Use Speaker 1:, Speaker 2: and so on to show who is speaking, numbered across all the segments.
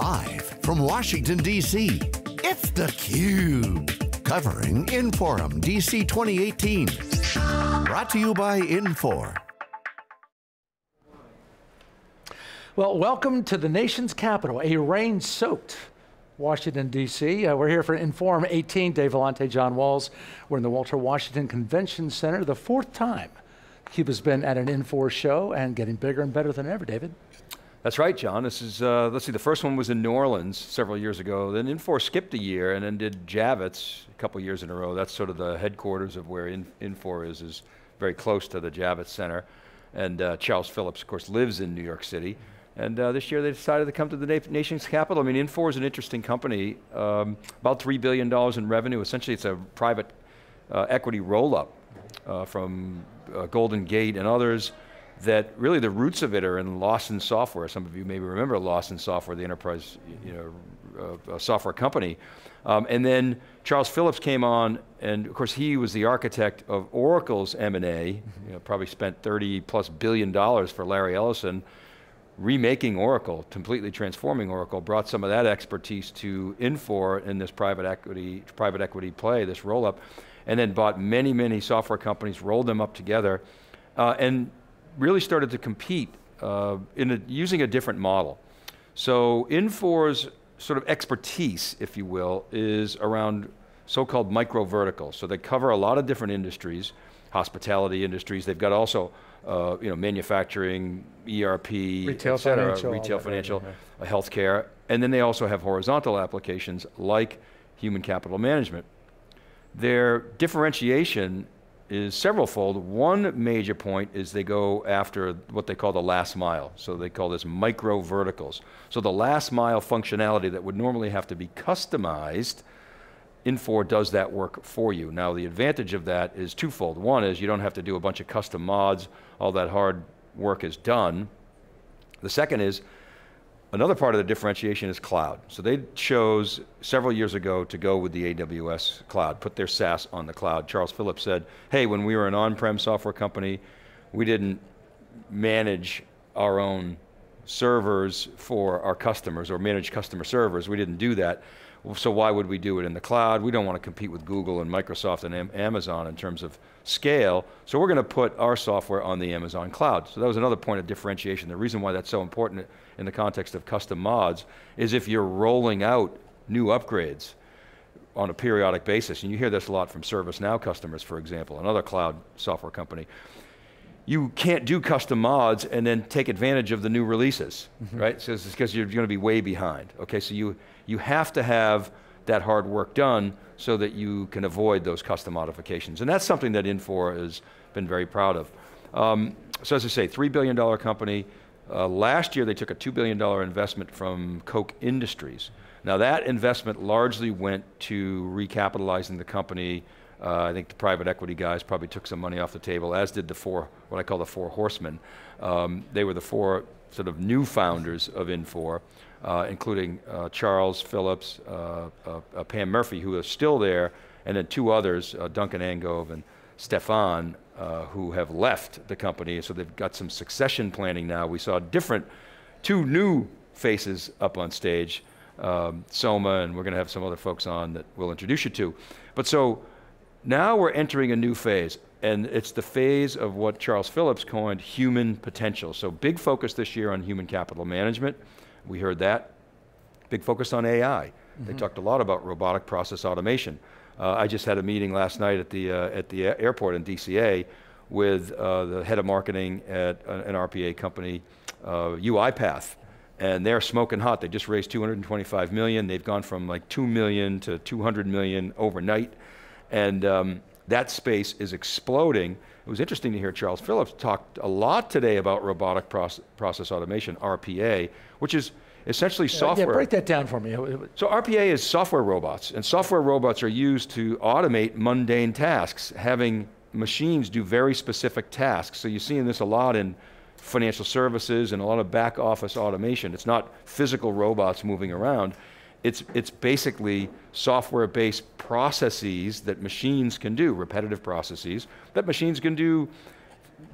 Speaker 1: Live from Washington, D.C., it's theCUBE. Covering Inforum DC 2018. Brought to you by Infor.
Speaker 2: Well, welcome to the nation's capital, a rain-soaked Washington, D.C. Uh, we're here for Inforum 18, Dave Vellante, John Walls. We're in the Walter Washington Convention Center, the fourth time CUBE has been at an Infor show and getting bigger and better than ever, David.
Speaker 3: That's right, John. This is, uh, let's see, the first one was in New Orleans several years ago. Then Infor skipped a year and then did Javits a couple years in a row. That's sort of the headquarters of where in, Infor is, is very close to the Javits Center. And uh, Charles Phillips, of course, lives in New York City. And uh, this year they decided to come to the na nation's capital. I mean, Infor is an interesting company, um, about $3 billion in revenue. Essentially, it's a private uh, equity roll-up uh, from uh, Golden Gate and others that really the roots of it are in Lawson Software. Some of you maybe remember Lawson Software, the enterprise you know, uh, software company. Um, and then Charles Phillips came on, and of course he was the architect of Oracle's M&A, you know, probably spent 30 plus billion dollars for Larry Ellison, remaking Oracle, completely transforming Oracle, brought some of that expertise to Infor in this private equity, private equity play, this roll up, and then bought many, many software companies, rolled them up together, uh, and really started to compete uh, in a, using a different model. So Infor's sort of expertise, if you will, is around so-called micro verticals. So they cover a lot of different industries, hospitality industries. They've got also, uh, you know, manufacturing, ERP,
Speaker 2: retail,
Speaker 3: cetera,
Speaker 2: financial,
Speaker 3: retail, financial, yeah. healthcare, and then they also have horizontal applications like human capital management. Their differentiation is severalfold. One major point is they go after what they call the last mile. So they call this micro verticals. So the last mile functionality that would normally have to be customized, Infor does that work for you. Now the advantage of that is twofold. One is you don't have to do a bunch of custom mods, all that hard work is done. The second is Another part of the differentiation is cloud. So they chose several years ago to go with the AWS cloud, put their SaaS on the cloud. Charles Phillips said, hey, when we were an on-prem software company, we didn't manage our own servers for our customers or manage customer servers. We didn't do that. So why would we do it in the cloud? We don't want to compete with Google and Microsoft and Am Amazon in terms of scale. So we're going to put our software on the Amazon cloud. So that was another point of differentiation. The reason why that's so important in the context of custom mods is if you're rolling out new upgrades on a periodic basis, and you hear this a lot from ServiceNow customers, for example, another cloud software company, you can't do custom mods and then take advantage of the new releases, mm -hmm. right? So it's because you're going to be way behind. Okay, so you, you have to have that hard work done so that you can avoid those custom modifications. And that's something that Infor has been very proud of. Um, so as I say, $3 billion company. Uh, last year they took a $2 billion investment from Koch Industries. Now that investment largely went to recapitalizing the company. Uh, I think the private equity guys probably took some money off the table, as did the four, what I call the four horsemen. Um, they were the four sort of new founders of Infor uh, including uh, Charles Phillips, uh, uh, uh, Pam Murphy, who is still there, and then two others, Duncan Angove and Stefan, who have left the company. So they've got some succession planning now. We saw different, two new faces up on stage, um, Soma, and we're going to have some other folks on that we'll introduce you to. But so now we're entering a new phase and it's the phase of what Charles Phillips coined human potential. So big focus this year on human capital management. We heard that. Big focus on AI. Mm -hmm. They mm-hmm. talked a lot about robotic process automation. Uh, I just had a meeting last night at the, uh, at the airport in DCA with uh, the head of marketing at an RPA company, UiPath. And they're smoking hot. They just raised 225 million. They've gone from like 2 million to 200 million overnight. And um, that space is exploding. It was interesting to hear Charles Phillips talk a lot today about robotic process, process automation, RPA, which is essentially yeah, software.
Speaker 2: Yeah, break that down for me.
Speaker 3: So RPA is software robots, and software robots are used to automate mundane tasks, having machines do very specific tasks. So you're seeing this a lot in financial services and a lot of back office automation. It's not physical robots moving around. It's, it's basically software-based processes that machines can do, repetitive processes, that machines can do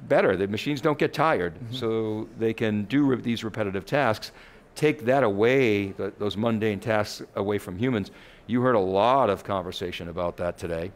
Speaker 3: better. The machines don't get tired, mm -hmm. so they can do re these repetitive tasks take that away, th those mundane tasks away from humans, you heard a lot of conversation about that today.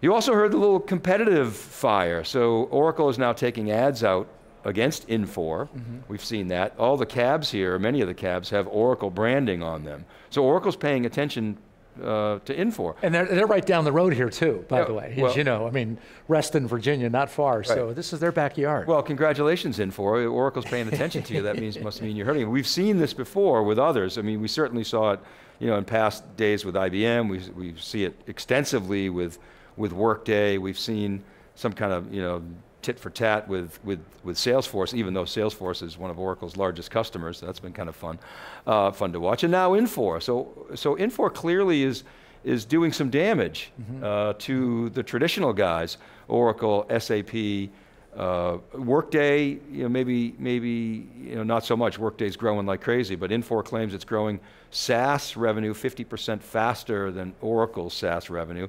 Speaker 3: You also heard the little competitive fire. So Oracle is now taking ads out against Infor. Mm -hmm. We've seen that. All the cabs here, many of the cabs, have Oracle branding on them. So Oracle's paying attention uh, to Infor.
Speaker 2: And they're, they're right down the road here too, by yeah, the way. Well, As you know, I mean, Reston, Virginia, not far. Right. So this is their backyard.
Speaker 3: Well, congratulations, Infor. Oracle's paying attention to you. That means must mean you're hurting. We've seen this before with others. I mean, we certainly saw it, you know, in past days with IBM. We we see it extensively with with Workday. We've seen some kind of you know tit for tat with, with, with Salesforce, even though Salesforce is one of Oracle's largest customers. So that's been kind of fun, uh, fun to watch. And now Infor. So, so Infor clearly is, is doing some damage mm -hmm. uh, to the traditional guys, Oracle, SAP, uh, Workday, you know, maybe, maybe you know, not so much. Workday's growing like crazy, but Infor claims it's growing SaaS revenue 50% faster than Oracle's SaaS revenue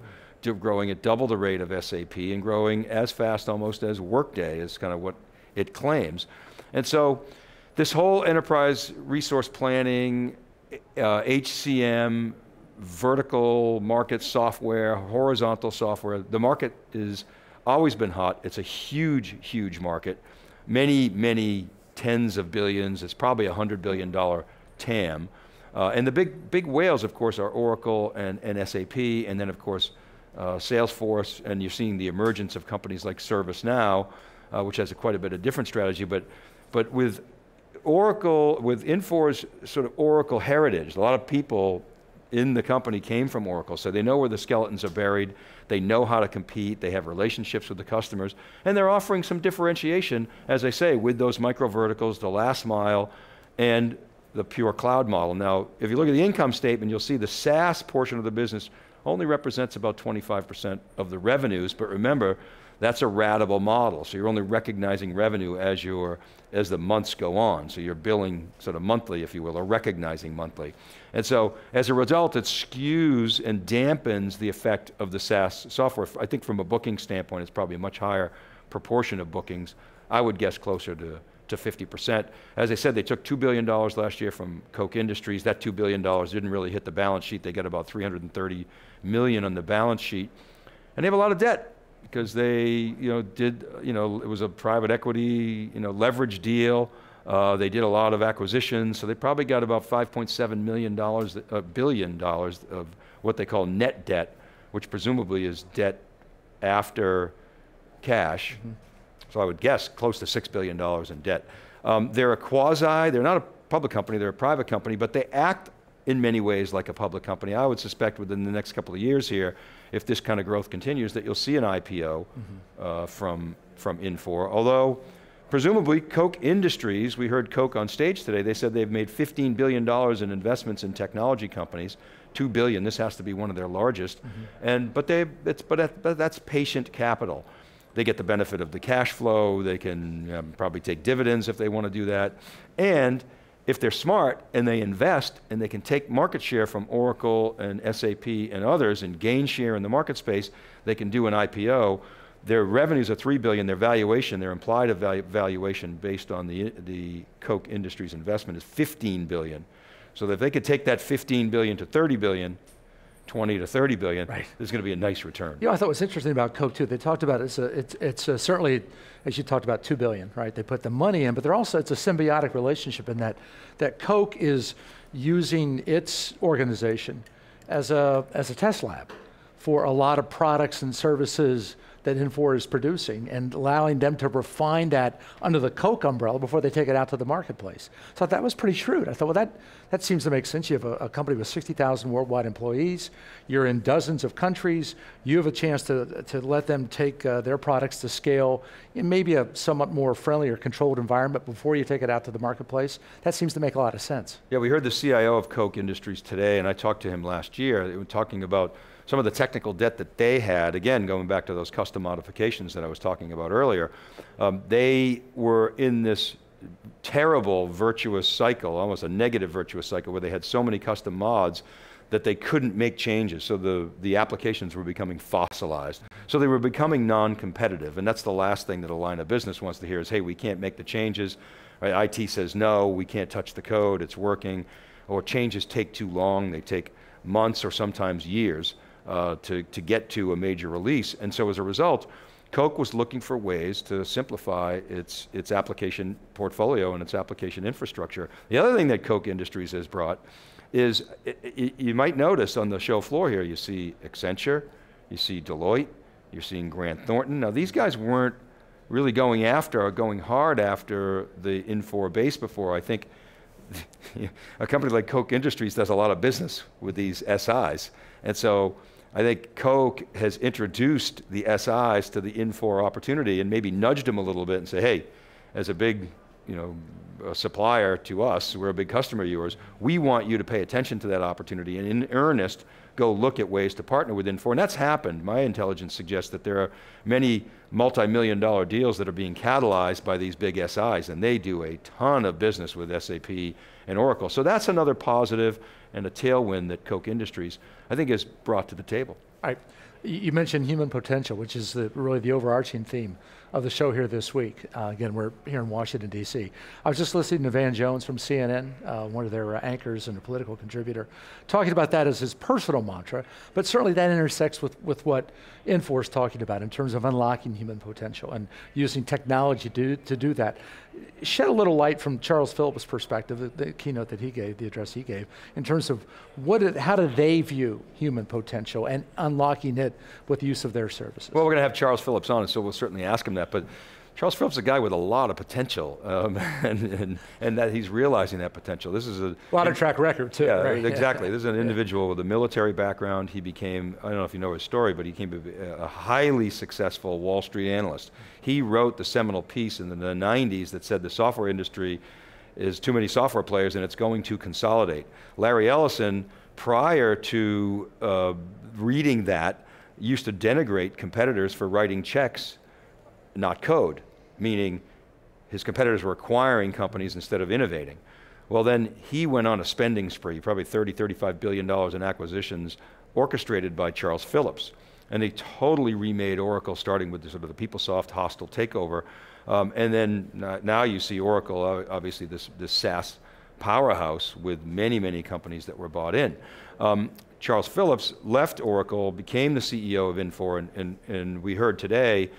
Speaker 3: growing at double the rate of SAP and growing as fast almost as Workday is kind of what it claims. And so this whole enterprise resource planning, uh, HCM, vertical market software, horizontal software, the market has always been hot. It's a huge, huge market. Many, many tens of billions. It's probably a $100 billion TAM. Uh, and the big, big whales, of course, are Oracle and, and SAP, and then, of course, uh, Salesforce, and you're seeing the emergence of companies like ServiceNow, uh, which has a quite a bit of different strategy. But, but with Oracle, with Infor's sort of Oracle heritage, a lot of people in the company came from Oracle, so they know where the skeletons are buried, they know how to compete, they have relationships with the customers, and they're offering some differentiation, as I say, with those micro verticals, the last mile, and the pure cloud model. Now, if you look at the income statement, you'll see the SaaS portion of the business only represents about 25% of the revenues, but remember, that's a ratable model. So you're only recognizing revenue as your as the months go on. So you're billing sort of monthly, if you will, or recognizing monthly. And so as a result, it skews and dampens the effect of the SaaS software. I think from a booking standpoint, it's probably a much higher proportion of bookings. I would guess closer to to 50%. As I said, they took $2 billion last year from Koch Industries. That $2 billion didn't really hit the balance sheet. They got about 330 million on the balance sheet. And they have a lot of debt because they, you know, did, you know, it was a private equity, you know, leverage deal. Uh, they did a lot of acquisitions, so they probably got about 5.7 million dollars, a uh, billion dollars of what they call net debt, which presumably is debt after cash. Mm -hmm. So I would guess close to $6 billion in debt. Um, they're a quasi, they're not a public company, they're a private company, but they act in many ways like a public company. I would suspect within the next couple of years here, if this kind of growth continues, that you'll see an IPO mm -hmm. uh, from, from Infor. Although, presumably, Koch Industries, we heard Koch on stage today, they said they've made $15 billion in investments in technology companies. Two billion, this has to be one of their largest. Mm -hmm. And, but, they, it's, but, that, but that's patient capital they get the benefit of the cash flow, they can um, probably take dividends if they want to do that. And if they're smart and they invest and they can take market share from Oracle and SAP and others and gain share in the market space, they can do an IPO. Their revenues are three billion, their valuation, their implied valuation based on the, the Koch Industries investment is 15 billion. So if they could take that 15 billion to 30 billion, 20 to 30 billion, right. there's going to be a nice return.
Speaker 2: You know, I thought was interesting about Koch too. They talked about it's a, it's, it's a certainly, as you talked about, two billion, right? They put the money in, but they're also it's a symbiotic relationship in that that Koch is using its organization as a as a test lab for a lot of products and services that Infor is producing and allowing them to refine that under the Koch umbrella before they take it out to the marketplace. So that was pretty shrewd. I thought, well, that, that seems to make sense. You have a, a company with 60,000 worldwide employees. You're in dozens of countries. You have a chance to, to let them take uh, their products to scale in maybe a somewhat more friendly or controlled environment before you take it out to the marketplace. That seems to make a lot of sense.
Speaker 3: Yeah, we heard the CIO of Koch Industries today, and I talked to him last year. Talking about some of the technical debt that they had, again, going back to those custom modifications that I was talking about earlier, um, they were in this terrible virtuous cycle, almost a negative virtuous cycle, where they had so many custom mods that they couldn't make changes. So the, the applications were becoming fossilized. So they were becoming non-competitive. And that's the last thing that a line of business wants to hear is, hey, we can't make the changes Right? IT says, no, we can't touch the code, it's working, or changes take too long, they take months or sometimes years uh, to, to get to a major release. And so as a result, Koch was looking for ways to simplify its, its application portfolio and its application infrastructure. The other thing that Koch Industries has brought is, it, it, you might notice on the show floor here, you see Accenture, you see Deloitte, you're seeing Grant Thornton. Now these guys weren't really going after or going hard after the Infor base before. I think a company like Coke Industries does a lot of business with these SIs. And so I think Koch has introduced the SIs to the Infor opportunity and maybe nudged them a little bit and say, hey, as a big you know, supplier to us, we're a big customer of yours, we want you to pay attention to that opportunity and in earnest go look at ways to partner with Infor. And that's happened. My intelligence suggests that there are many multi-million dollar deals that are being catalyzed by these big SIs, and they do a ton of business with SAP and Oracle. So that's another positive and a tailwind that Koch Industries, I think, has brought to the table.
Speaker 2: All right. You mentioned human potential, which is the, really the overarching theme of the show here this week. Uh, again, we're here in Washington, D.C. I was just listening to Van Jones from CNN, uh, one of their uh, anchors and a political contributor, talking about that as his personal mantra, but certainly that intersects with, with what Infor is talking about in terms of unlocking human potential and using technology to, to do that. Shed a little light from Charles Phillips' perspective, the, the keynote that he gave, the address he gave, in terms of what how do they view human potential and unlocking it with the use of their services?
Speaker 3: Well, we're going to have Charles Phillips on, and so we'll certainly ask him that. But Charles Phillips is a guy with a lot of potential, um, and, and, and, that he's realizing that potential. This is a
Speaker 2: lot of track record too.
Speaker 3: Yeah,
Speaker 2: right?
Speaker 3: exactly. This is an individual with a military background. He became, I don't know if you know his story, but he became a, a highly successful Wall Street analyst. He wrote the seminal piece in the 90s that said the software industry is too many software players and it's going to consolidate. Larry Ellison, prior to uh, reading that, used to denigrate competitors for writing checks not code, meaning his competitors were acquiring companies instead of innovating. Well, then he went on a spending spree, probably 30, 35 billion dollars in acquisitions orchestrated by Charles Phillips. And they totally remade Oracle, starting with the, sort of the PeopleSoft hostile takeover. Um, and then now you see Oracle, obviously this, this SaaS powerhouse with many, many companies that were bought in. Um, Charles Phillips left Oracle, became the CEO of Infor, and, and, and we heard today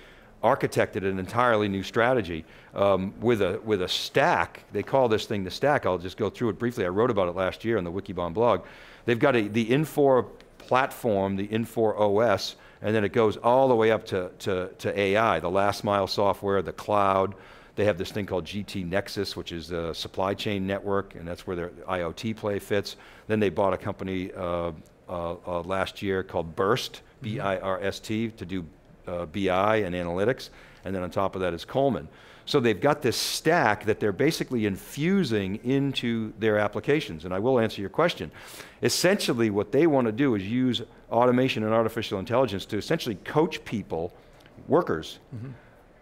Speaker 3: architected an entirely new strategy um, with, a, with a stack. They call this thing the stack. I'll just go through it briefly. I wrote about it last year on the Wikibon blog. They've got a, the Infor platform, the Infor OS, and then it goes all the way up to, to, to AI, the last mile software, the cloud. They have this thing called GT Nexus, which is a supply chain network, and that's where their IoT play fits. Then they bought a company uh, uh, uh, last year called Birst, B I R S T, to do uh, BI and analytics, and then on top of that is Coleman. So they've got this stack that they're basically infusing into their applications. And I will answer your question. Essentially, what they want to do is use automation and artificial intelligence to essentially coach people, workers, mm-hmm.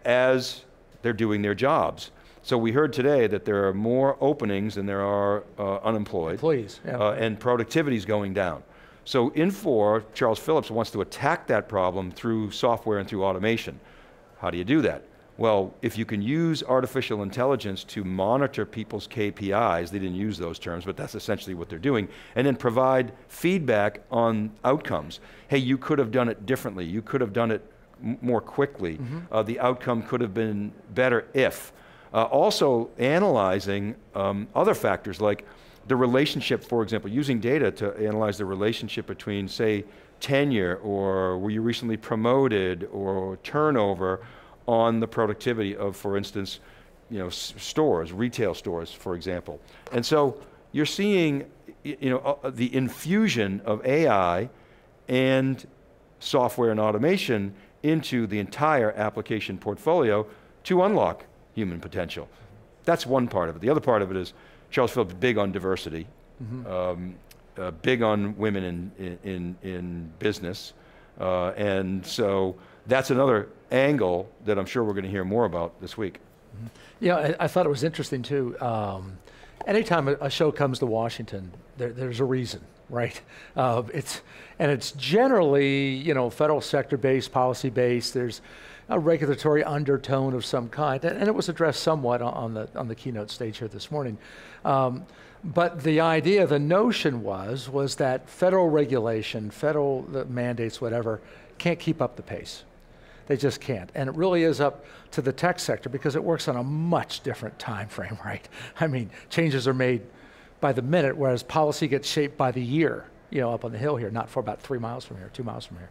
Speaker 3: as they're doing their jobs. So we heard today that there are more openings than there are uh, unemployed.
Speaker 2: Employees,
Speaker 3: yeah. uh, and productivity is going down. So in Infor, Charles Phillips wants to attack that problem through software and through automation. How do you do that? Well, if you can use artificial intelligence to monitor people's KPIs, they didn't use those terms, but that's essentially what they're doing, and then provide feedback on outcomes. Hey, you could have done it differently. You could have done it more quickly. Mm -hmm. uh, the outcome could have been better if. Uh, also analyzing um, other factors like the relationship, for example, using data to analyze the relationship between, say, tenure or were you recently promoted or turnover on the productivity of, for instance, you know, stores, retail stores, for example. And so you're seeing, you know, uh, the infusion of AI and software and automation into the entire application portfolio to unlock human potential. That's one part of it. The other part of it is Charles Phillips big on diversity, mm-hmm. um, uh, big on women in in in business, uh, and so that's another angle that I'm sure we're going to hear more about this week.
Speaker 2: Mm-hmm. Yeah, I, I, thought it was interesting too. Um, anytime a, a, show comes to Washington, there, there's a reason, right? Uh, it's and it's generally you know federal sector based, policy based. There's a regulatory undertone of some kind, and, it was addressed somewhat on, on, the on the keynote stage here this morning. Um, but the idea, the notion was, was that federal regulation, federal mandates, whatever, can't keep up the pace. They just can't. And it really is up to the tech sector because it works on a much different time frame, right? I mean, changes are made by the minute, whereas policy gets shaped by the year, you know, up on the hill here, not for about three miles from here, two miles from here.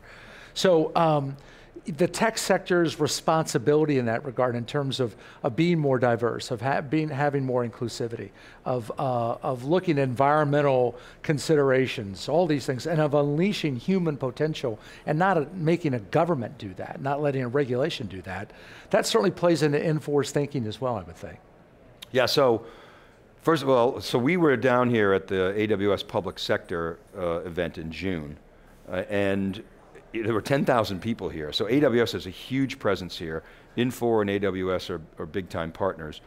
Speaker 2: So um, the tech sector's responsibility in that regard, in terms of, of being more diverse, of ha being, having more inclusivity, of, uh, of looking at environmental considerations, all these things, and of unleashing human potential and not a, making a government do that, not letting a regulation do that, that certainly plays into Infor's thinking as well, I would think.
Speaker 3: Yeah, so first of all, so we were down here at the AWS Public Sector uh, event in June, uh, and there were 10,000 people here. So AWS has a huge presence here. Infor and AWS are, are big time partners.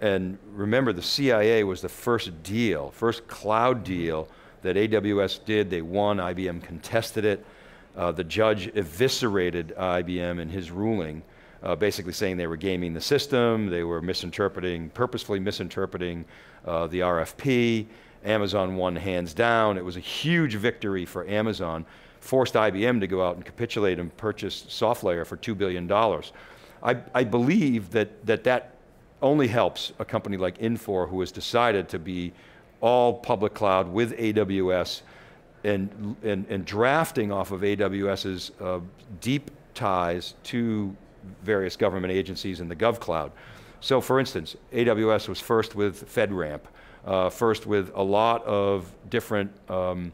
Speaker 3: And remember, the CIA was the first deal, first cloud deal that AWS did. They won, IBM contested it. Uh, the judge eviscerated IBM in his ruling, uh, basically saying they were gaming the system, they were misinterpreting, purposefully misinterpreting uh, the RFP. Amazon won hands down. It was a huge victory for Amazon forced IBM to go out and capitulate and purchase SoftLayer for $2 billion. I, I believe that, that that only helps a company like Infor who has decided to be all public cloud with AWS and, and, and drafting off of AWS's uh, deep ties to various government agencies in the GovCloud. So for instance, AWS was first with FedRAMP, uh, first with a lot of different um,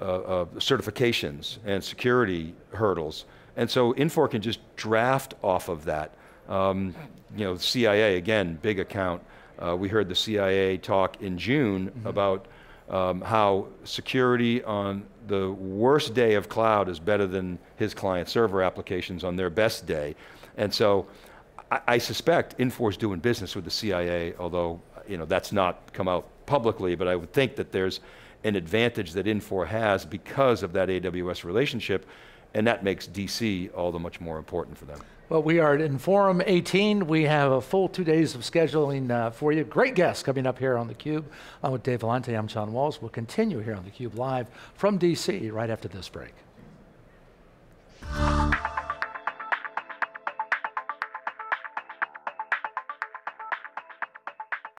Speaker 3: uh, uh, certifications and security hurdles. And so Infor can just draft off of that. Um, you know, CIA, again, big account. Uh, we heard the CIA talk in June mm-hmm. about um, how security on the worst day of cloud is better than his client server applications on their best day. And so I, I suspect Infor's doing business with the CIA, although you know, that's not come out publicly, but I would think that there's an advantage that Infor has because of that AWS relationship, and that makes DC all the much more important for them.
Speaker 2: Well, we are at Inforum 18. We have a full two days of scheduling uh, for you. Great guests coming up here on theCUBE. I'm with Dave Vellante, I'm John Walls. We'll continue here on theCUBE live from DC right after this break.